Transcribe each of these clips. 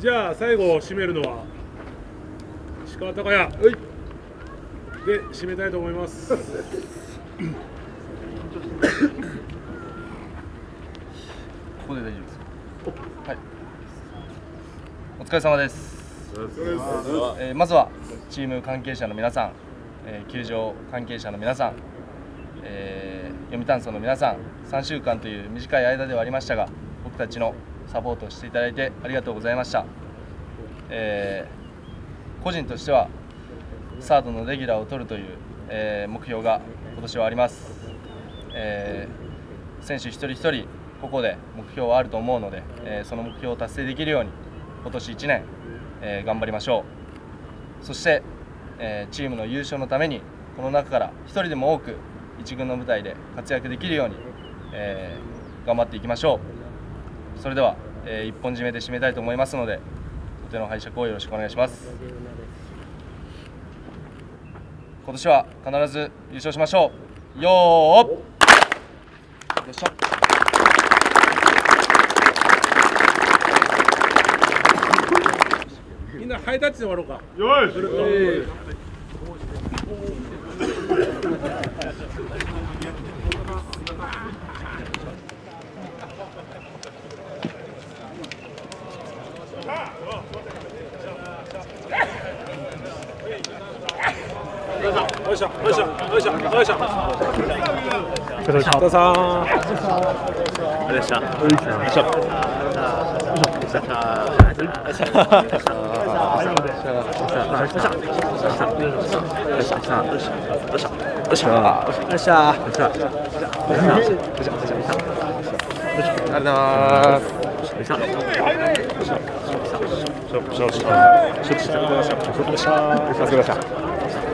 じゃあ最後締めるのは石川隆也で締めたいと思います。ここで大丈夫ですはい。お疲れ様です。えー、まずはチーム関係者の皆さん、えー、球場関係者の皆さん、えー、読谷村の皆さん、3週間という短い間ではありましたが、僕たちのサポートしていただいてありがとうございました、えー、個人としてはサードのレギュラーを取るという、えー、目標が今年はあります、えー、選手一人一人ここで目標はあると思うので、えその目標を達成できるように今年1年、え頑張りましょう。そして、えチームの優勝のためにこの中から1人でも多く一軍の舞台で活躍できるように、え頑張っていきましょう。それでは、えー、一本締めで締めたいと思いますのでお手の拝借をよろしくお願いします。今年は必ず優勝しましょう。よーよいしょみんなハイタッチで終わろうか。よいしょよいしょ。ししたした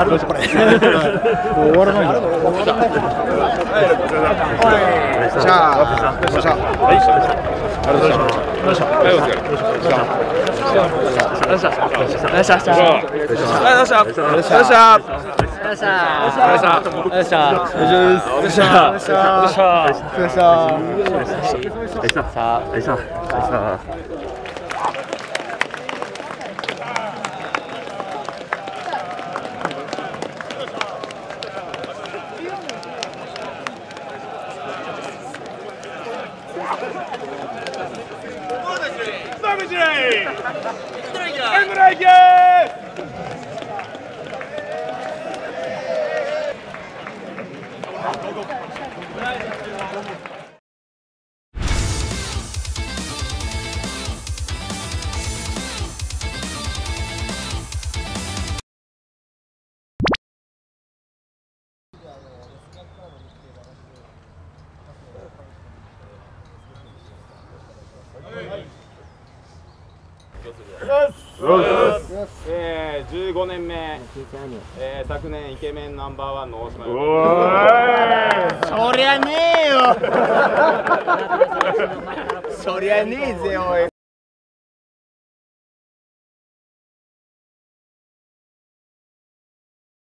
あるの？これ。もう終わらないよ。じゃあ、よしゃ。はい、よしゃ。はい、お疲。しゃ。よっしゃ。よっしゃ。よしゃ。よっしゃ。よっしゃ。よしゃ。Go, go. えー、15年目、えー、昨年イケメンナンバーワンの大島そりゃねえよそりゃねえぜおい